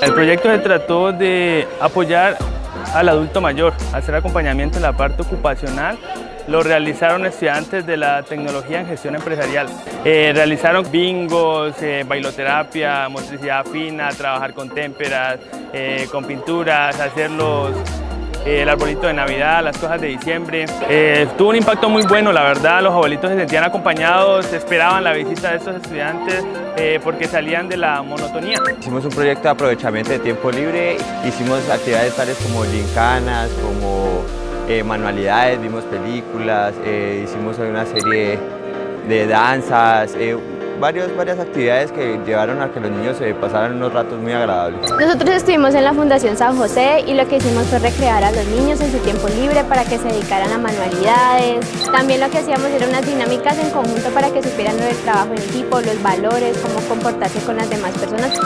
El proyecto se trató de apoyar al adulto mayor, hacer acompañamiento en la parte ocupacional. Lo realizaron estudiantes de la tecnología en gestión empresarial. Eh, realizaron bingos, eh, bailoterapia, motricidad fina, trabajar con témperas, eh, con pinturas, hacer los el arbolito de Navidad, las cosas de diciembre. Tuvo un impacto muy bueno, la verdad, los abuelitos se sentían acompañados, esperaban la visita de estos estudiantes porque salían de la monotonía. Hicimos un proyecto de aprovechamiento de tiempo libre, hicimos actividades tales como gincanas, como manualidades, vimos películas, hicimos una serie de danzas, varios, varias actividades que llevaron a que los niños se pasaran unos ratos muy agradables. Nosotros estuvimos en la Fundación San José y lo que hicimos fue recrear a los niños en su tiempo libre para que se dedicaran a manualidades. También lo que hacíamos era unas dinámicas en conjunto para que supieran lo del trabajo en equipo, los valores, cómo comportarse con las demás personas.